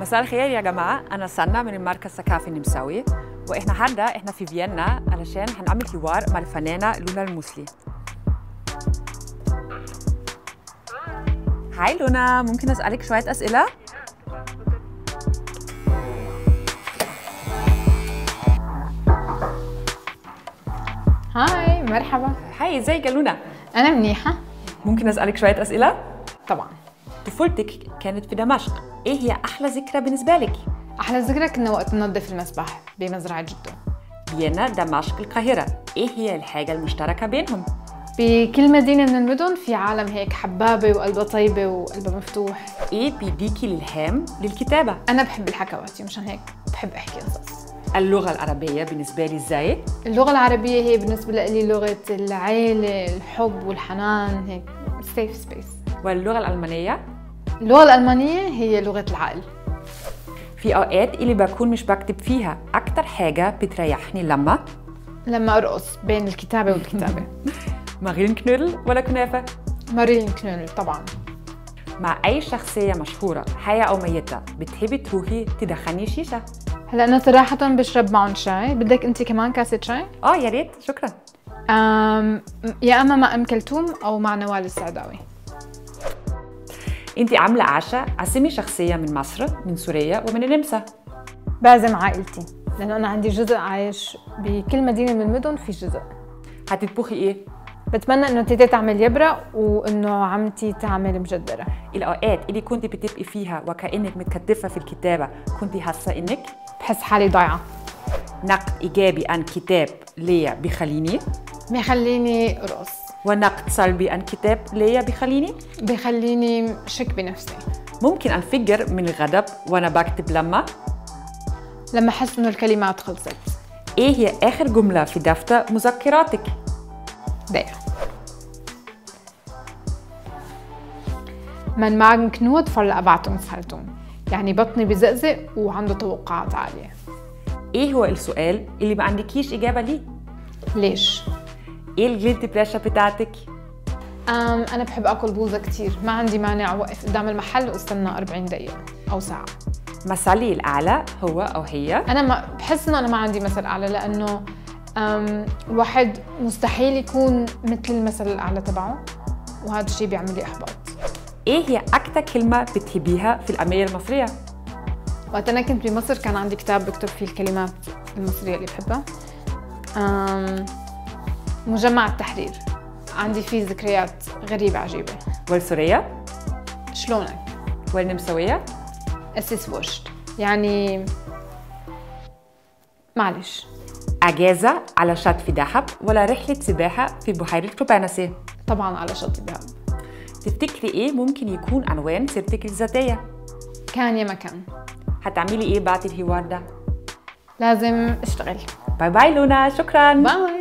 مساء الخير يا جماعة أنا سنة من المركز الثقافي النمساوي وإحنا النهاردة إحنا في فيينا علشان هنعمل حوار مع الفنانة لونا الموسلي هاي لونا ممكن أسألك شوية أسئلة؟ هاي مرحبا هاي إزيك يا لونا؟ أنا منيحة ممكن أسألك شوية أسئلة؟ طبعا طفولتك كانت في دمشق إيه هي أحلى ذكرى بالنسبة لك؟ أحلى ذكرى كنا وقت ننظف المسبح بمزرعة جدو فيينا دمشق القاهرة إيه هي الحاجة المشتركة بينهم؟ بكل مدينة من المدن في عالم هيك حبابة وقلبها طيبة وقلبها مفتوح إيه بيديكي الإلهام للكتابة؟ أنا بحب الحكواتي مشان هيك بحب أحكي قصص اللغة العربية بالنسبة لي إزاي؟ اللغة العربية هي بالنسبة لي لغة العيلة الحب والحنان هيك safe space واللغة الألمانية؟ اللغة الألمانية هي لغة العقل. في أوقات اللي بكون مش بكتب فيها أكتر حاجة بتريحني لما؟ لما أرقص بين الكتابة والكتابة. Marillenknödel ولا كنافة؟ Marillenknödel طبعا. مع أي شخصية مشهورة حية أو ميتة بتحبي تروحي تدخني شيشة؟ هلا أنا صراحة بشرب معهم شاي. بدك أنت كمان كاسة شاي؟ آه يا ريت. شكرا. أم يا أما مع أم كلثوم أو مع نوال السعداوي. أنت عاملة عشاء عزمي شخصية من مصر من سوريا ومن النمسا. بعزم عائلتي لأنه أنا عندي جزء عايش بكل مدينة من المدن في جزء. هتطبخي إيه؟ بتمنى إنه تيتي تعمل يبرة وإنه عمتي تعمل مجدرة. الأوقات اللي كنت بتبقي فيها وكأنك متكتفة في الكتابة كنت حاسة إنك؟ بحس حالي ضايعة. نقد إيجابي عن كتاب ليا بخليني بيخليني أرقص. ونقد سلبي عن كتاب ليا. بخليني؟ بيخليني شك بنفسي. ممكن أنفجر من الغضب وأنا بكتب لما؟ لما أحس إنه الكلمات خلصت. إيه هي آخر جملة في دفتر مذكراتك؟ دقيقة من معن كنود فلا أبعتم سهلتم يعني بطني بزقزق وعنده توقعات عالية. إيه هو السؤال اللي ما عندكيش إجابة ليه؟ ليش؟ إيه الجلد بريشر بتاعتك؟ أم أنا بحب آكل بوظة كتير. ما عندي مانع أوقف قدام المحل وأستنى 40 دقيقة أو ساعة. مثلي الأعلى هو أو هي؟ أنا ما بحس إنه أنا ما عندي مثل أعلى لأنه أم الواحد مستحيل يكون مثل المثل الأعلى تبعه وهذا الشيء بيعمل لي إحباط. إيه هي أكتر كلمة بتحبيها في الأمية المصرية؟ وقت أنا كنت بمصر كان عندي كتاب بكتب فيه الكلمات المصرية اللي بحبها. أم مجمع التحرير عندي فيه ذكريات غريبة عجيبة والسورية؟ شلونك؟ والنمساوية؟ أسس وشت يعني معلش أجازة على شط في دهب ولا رحلة سباحة في بحيرة كوبانسي؟ طبعا على شط الذهب تفتكري إيه ممكن يكون عنوان سيرتك الذاتية؟ كان يا مكان هتعملي إيه بعد الحوار ده؟ لازم أشتغل bye bye لونا شكراً bye